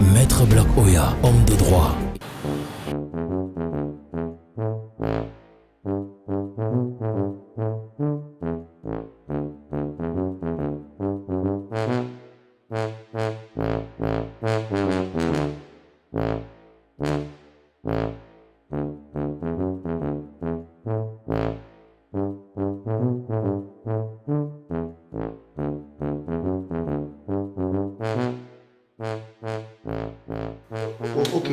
Maître Black Oya, homme de droit.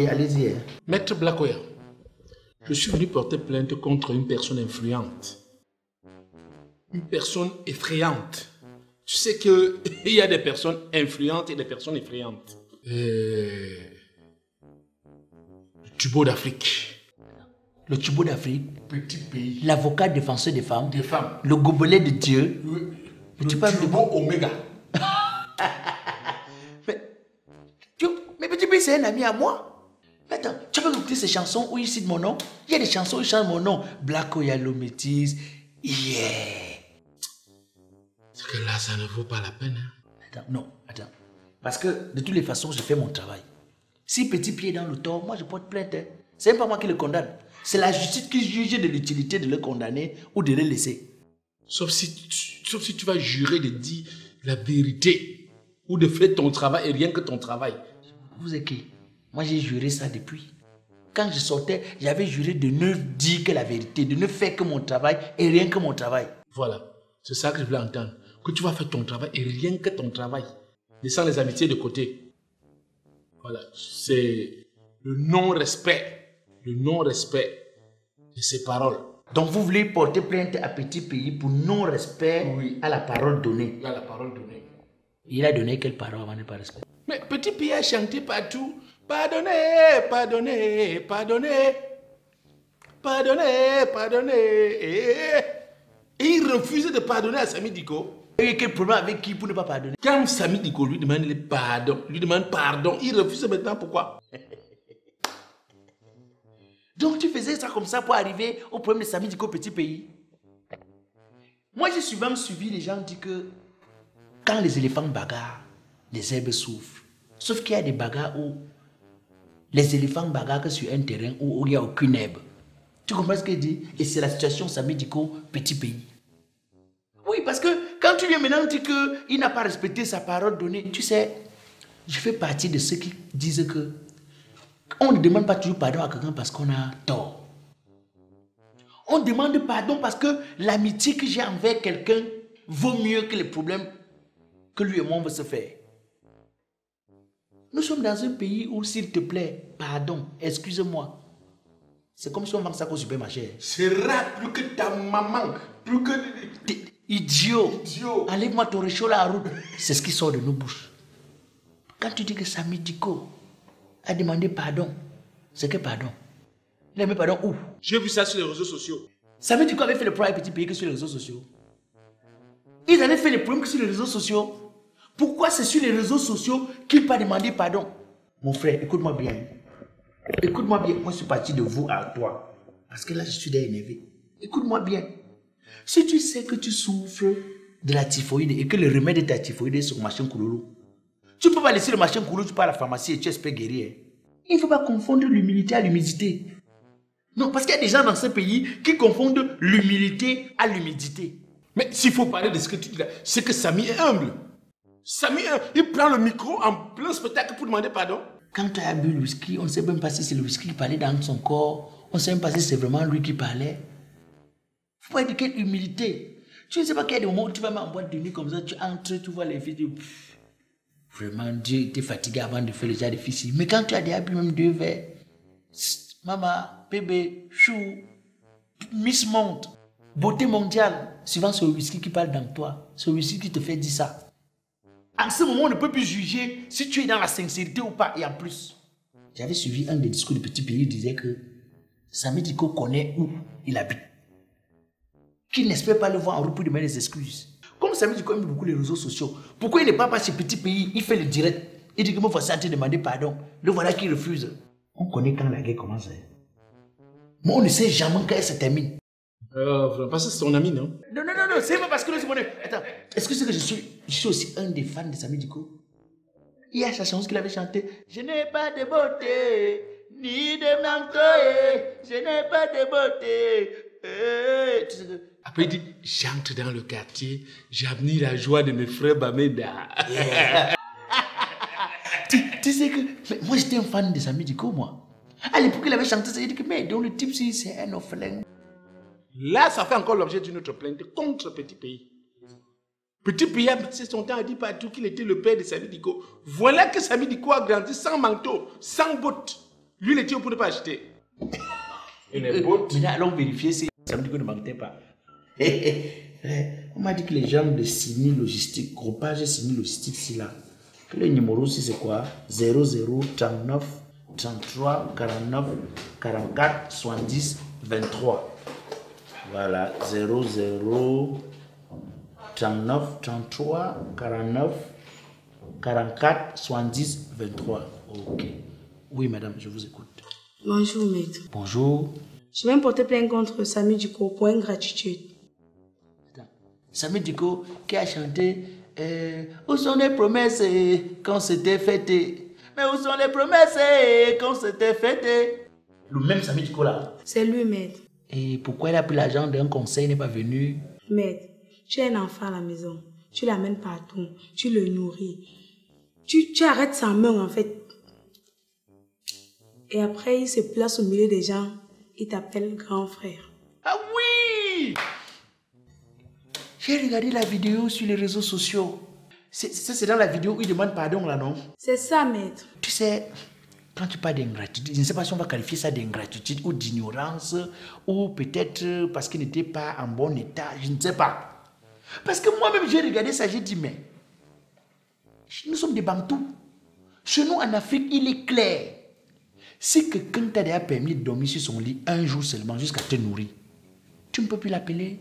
Allez-y. hein. Maître Blakoya, je suis venu porter plainte contre une personne influente. Une personne effrayante. Tu sais qu'il y a des personnes influentes et des personnes effrayantes. Euh, Le tubo d'Afrique. Le Tubo d'Afrique, Petit pays. l'avocat défenseur des femmes, Des femmes. le gobelet de Dieu. Le, le de tubo Oméga. Mais, tu- mais petit pays, c'est un ami à moi. Attends, tu peux écouter ces chansons où il cite mon nom? Il y a des chansons où il chante mon nom. Black Oyalo Métis. Yeah. C'est que là, ça ne vaut pas la peine. hein. Attends, non, attends. Parce que de toutes les façons, je fais mon travail. Si petit pied dans le tort, moi je porte plainte. hein. C'est pas moi qui le condamne. C'est la justice qui juge de l'utilité de le condamner ou de le laisser. Sauf si, tu, sauf si tu vas jurer de dire la vérité ou de faire ton travail et rien que ton travail. Vous êtes qui? Moi j'ai juré ça depuis. Quand je sortais, j'avais juré de ne dire que la vérité, de ne faire que mon travail et rien que mon travail. Voilà, c'est ça que je voulais entendre. Que tu vas faire ton travail et rien que ton travail. Laissant les amitiés de côté. Voilà, c'est le non-respect. Le non-respect de ses paroles. Donc vous voulez porter plainte à petit pays pour non-respect Oui. à la parole donnée. Là, la parole donnée. Il a donné quelle parole avant de ne pas respecter? Mais Petit Pierre a chanté partout. Pardonnez, pardonnez, pardonnez. Pardonnez, pardonnez. Et, et il refusait de pardonner à Sami Diko. A quel problème avec qui pour ne pas pardonner? Quand Sami Diko lui demande le pardon, lui demande pardon, il refuse maintenant. Pourquoi? Donc tu faisais ça comme ça pour arriver au problème de Sami Diko petit pays? Moi j'ai souvent suivi les gens disent que quand les éléphants bagarrent, les herbes souffrent. Sauf qu'il y a des bagarres où les éléphants bagarrent sur un terrain où il n'y a aucune herbe. Tu comprends ce que je dis Et c'est la situation Sami Diko petit pays. Oui, parce que quand tu viens maintenant dire qu'il n'a pas respecté sa parole donnée, tu sais, je fais partie de ceux qui disent que on ne demande pas toujours pardon à quelqu'un parce qu'on a tort. On demande pardon parce que l'amitié que j'ai envers quelqu'un vaut mieux que les problèmes que lui et moi on veut se faire. Nous sommes dans un pays où, s'il te plaît, pardon, excuse-moi. C'est comme si on vend ça au supermarché. C'est rare plus que ta maman, plus que. Idiot. Idiot. Enlève-moi ton réchaud là à route. C'est ce qui sort de nos bouches. Quand tu dis que Sami Diko a demandé pardon, c'est que pardon. Il a mis pardon où? J'ai vu ça sur les réseaux sociaux. Sami Diko avait fait le problème petit pays que sur les réseaux sociaux. Ils avaient fait les problèmes que sur les réseaux sociaux. Pourquoi c'est sur les réseaux sociaux qu'il pas demandé pardon? Mon frère, écoute-moi bien. Écoute-moi bien. Moi, je suis parti de vous à toi. Parce que là, je suis déjà énervé. Écoute-moi bien. Si tu sais que tu souffres de la typhoïde et que le remède de ta typhoïde est sur le machin Kouloulou, tu peux pas laisser le machin Kouloulou, tu pars à la pharmacie et tu espères guérir. Il ne faut pas confondre l'humilité à l'humidité. Non, parce qu'il y a des gens dans ce pays qui confondent l'humilité à l'humidité. Mais s'il faut parler de ce que tu dis là, c'est que Samy est humble. Humble. il prend le micro en plein spectacle pour demander pardon. Quand tu as bu le whisky, on ne sait même pas si c'est le whisky qui parlait dans son corps. On ne sait même pas si c'est vraiment lui qui parlait. Faut pas dire quelle humilité. Tu ne sais pas qu'il y a des moments où tu vas en boîte de nuit comme ça, tu entres, tu vois les filles, tu Vraiment, Dieu était fatigué avant de faire le genre de. Mais quand tu as déjà bu même deux verres, maman, bébé, chou, Miss Monde, beauté mondiale, suivant ce whisky qui parle dans toi, ce whisky qui te fait dire ça. En ce moment, on ne peut plus juger si tu es dans la sincérité ou pas. Et en plus, j'avais suivi un des discours du petit pays, il disait que Sami Diko connaît où il habite. Qu'il n'espère pas le voir en route pour demander des excuses. Comme Sami Diko aime beaucoup les réseaux sociaux, pourquoi il n'est pas pas chez petit pays, il fait le direct. Il dit que me voici en train de demander pardon. Le voilà qui refuse. On connaît quand la guerre commence. hein. Mais on ne sait jamais quand elle se termine. Euh, parce que c'est ton ami, non Non, non, non, non, c'est pas parce que nous sommes. Attends, est-ce que c'est que je suis, je suis aussi un des fans de Sami Diko il y a sa chanson qu'il avait chantée. Je n'ai pas de beauté, ni de manteau, je n'ai pas de beauté. que- Après, il dit, j'entre dans le quartier, j'ai amené la joie de mes frères Bameda. tu, tu sais que moi j'étais un fan de Sami Diko, moi. À l'époque, il avait chanté ça, il dit que mais donc le type, c'est un orphelin. Là, ça fait encore l'objet d'une autre plainte contre Petit Pays. Petit Pays a passé son temps à dire partout qu'il était le père de Sami Diko. Voilà que Sami Diko a grandi sans manteau, sans bottes. Lui, il était pour ne pas acheter. Et les bottes. Maintenant, allons vérifier si Sami Diko ne mentait pas. On m'a dit que les gens de Sini Logistique, groupage Sini Logistique, c'est là. Que le numéro, c'est quoi? 00 39 33 49 44 70 23. Voilà, 00 39 33 49 44 70 23. Ok. Oui, madame, je vous écoute. Bonjour, maître. Bonjour. Je vais me porter plainte contre Samy Duco pour ingratitude. Sami Diko qui a chanté euh, Où sont les promesses euh, quand c'était fêté? Mais où sont les promesses euh, quand c'était fêté? Le même Sami Diko là. C'est lui, maître. Et pourquoi il a pris l'argent d'un conseil, il n'est pas venu? Maître, tu as un enfant à la maison. Tu l'amènes partout. Tu le nourris. Tu, tu arrêtes sa main, en fait. Et après, il se place au milieu des gens. Il t'appelle grand frère. Ah oui J'ai regardé la vidéo sur les réseaux sociaux. C'est dans la vidéo où il demande pardon là, non? C'est ça, maître. Tu sais, quand tu parles d'ingratitude, je ne sais pas si on va qualifier ça d'ingratitude ou d'ignorance, ou peut-être parce qu'il n'était pas en bon état, je ne sais pas. Parce que moi-même, j'ai regardé ça, j'ai dit, mais nous sommes des Bantous. Chez nous, en Afrique, il est clair. Si quelqu'un t'a déjà permis de dormir sur son lit un jour seulement jusqu'à te nourrir, tu ne peux plus l'appeler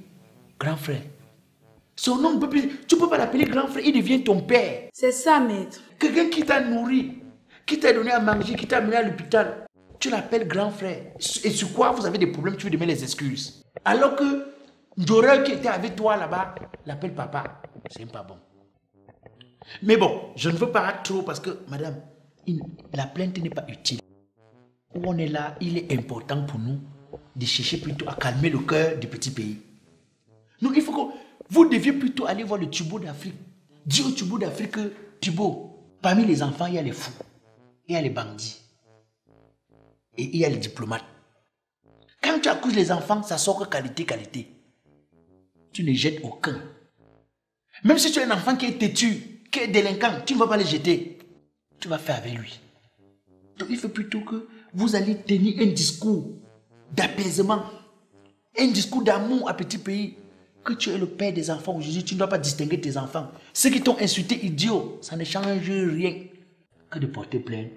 grand frère. Son nom ne peut plus, tu ne peux pas l'appeler grand frère, il devient ton père. C'est ça, maître. Quelqu'un qui t'a nourri, qui t'a donné à manger, qui t'a amené à l'hôpital, tu l'appelles grand frère. Et sur quoi vous avez des problèmes, tu veux donner les excuses. Alors que Ndorel qui était avec toi là-bas, l'appelle papa. C'est pas bon. Mais bon, je ne veux pas trop parce que, madame, la plainte n'est pas utile. Où on est là, il est important pour nous de chercher plutôt à calmer le cœur du petit pays. Donc il faut que vous deviez plutôt aller voir le tubo d'Afrique. Dis au tubo d'Afrique que tubo, parmi les enfants, il y a les fous, il y a les bandits et il y a les diplomates. Quand tu accouches les enfants, ça sort que qualité, qualité. Tu ne jettes aucun. Même si tu as un enfant qui est têtu, qui est délinquant, tu ne vas pas le jeter. Tu vas faire avec lui. Donc il faut plutôt que vous allez tenir un discours d'apaisement, un discours d'amour à petit pays. Que tu es le père des enfants aujourd'hui, tu ne dois pas distinguer tes enfants. Ceux qui t'ont insulté idiot, ça ne change rien que de porter plainte.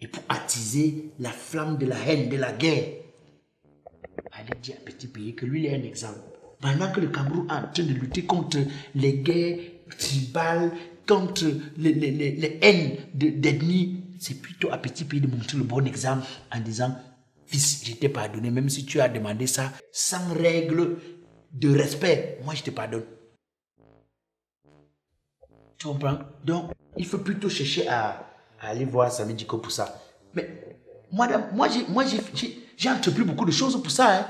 Et pour attiser la flamme de la haine, de la guerre, allez dire à petit pays que lui il est un exemple. Pendant que le Cameroun est en train de lutter contre les guerres tribales, contre les, les, les, les haines de- d'ethnie, c'est plutôt à petit pays de montrer le bon exemple en disant Fils, je t'ai pardonné, même si tu as demandé ça sans règle de respect, moi je te pardonne. Tu comprends Donc, il faut plutôt chercher à, aller voir Diko pour ça. Mais, madame, moi, j'ai, moi, j'ai, entrepris beaucoup de choses pour ça. hein.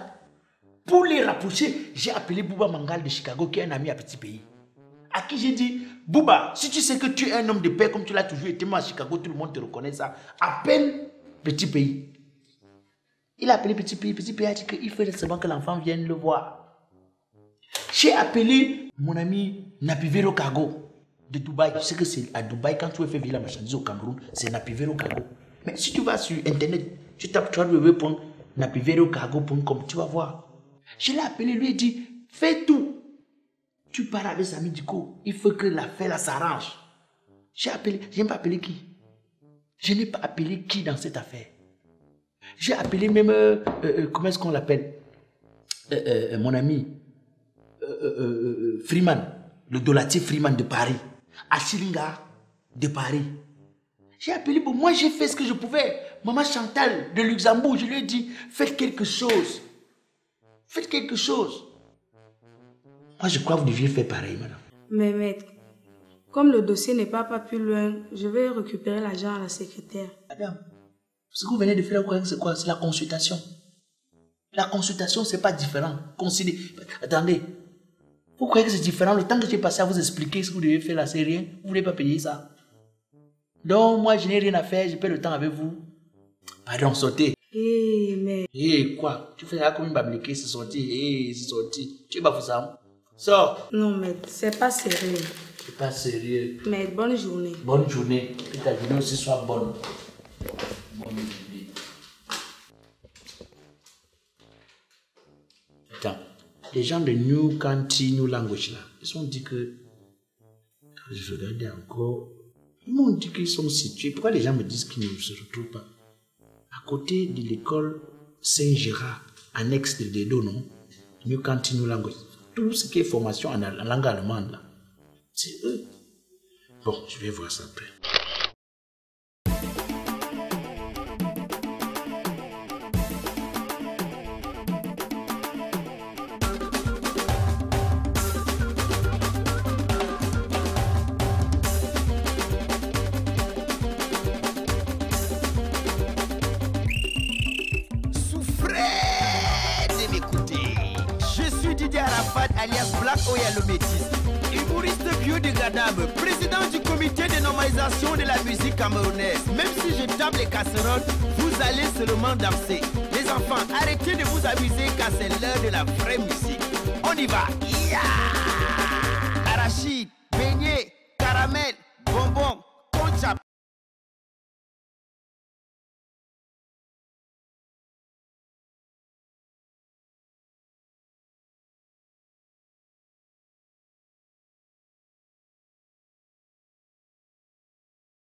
Pour les rapprocher, j'ai appelé Bouba Mangal de Chicago, qui est un ami à petit pays. À qui j'ai dit, Bouba, si tu sais que tu es un homme de paix, comme tu l'as toujours été, moi à Chicago, tout le monde te reconnaît ça. Appelle petit pays. Il a appelé petit pays. Petit pays a dit qu'il faut seulement que l'enfant vienne le voir. J'ai appelé mon ami Napivero Cargo de Dubaï. Tu sais que c'est à Dubaï, quand tu veux faire la marchandise au Cameroun, c'est Napivero Cargo. Mais si tu vas sur Internet, tu tapes www.napiverocargo.com, tu vas voir. Je l'ai appelé, lui ai dit, fais tout. Tu pars avec Sami Diko. Il faut que l'affaire s'arrange. J'ai appelé, je n'ai pas appelé qui? Je n'ai pas appelé qui dans cette affaire? J'ai appelé même, euh, euh, comment est-ce qu'on l'appelle? Euh, euh, Mon ami, euh, euh, euh, Freeman, le dolatier Freeman de Paris, Achilinga de Paris. J'ai appelé, bon, moi j'ai fait ce que je pouvais. Maman Chantal de Luxembourg, je lui ai dit, faites quelque chose. Faites quelque chose. Moi je crois que vous deviez faire pareil, madame. Mais maître, Comme le dossier n'est pas, pas plus loin, je vais récupérer l'argent à la secrétaire. Madame, ce que vous venez de faire, c'est quoi? C'est la consultation. La consultation, c'est pas différent. Considérez. Attendez. Vous croyez que c'est différent Le temps que j'ai passé à vous expliquer ce que vous devez faire là, c'est rien. Vous voulez pas payer ça Donc, moi, je n'ai rien à faire, je perds le temps avec vous. Pardon, sautez. Eh, mais... Eh, quoi? Tu fais là comme une babliquée, c'est sorti. Eh, c'est sorti. Tu es pas pour ça Sors. Non, mais c'est pas sérieux. C'est pas sérieux. Mais bonne journée. Bonne journée. Que ta journée aussi soit bonne. Bonne journée. Les gens de New Country, New Language, là, ils ont dit que. Je regardais encore, ils m'ont dit qu'ils sont situés. Pourquoi les gens me disent qu'ils ne se retrouvent pas? À côté de l'école Saint-Gérard, annexe de Dedo, non? New Country, New Language. Tout ce qui est formation en, en langue allemande, là, c'est eux. Bon, je vais voir ça après. Alias Black Oya le métis. Humoriste biodégradable, président du comité de normalisation de la musique camerounaise. Même si je tape les casseroles, vous allez seulement danser. Les enfants, arrêtez de vous amuser car c'est l'heure de la vraie musique. On y va. Yeah Arachide.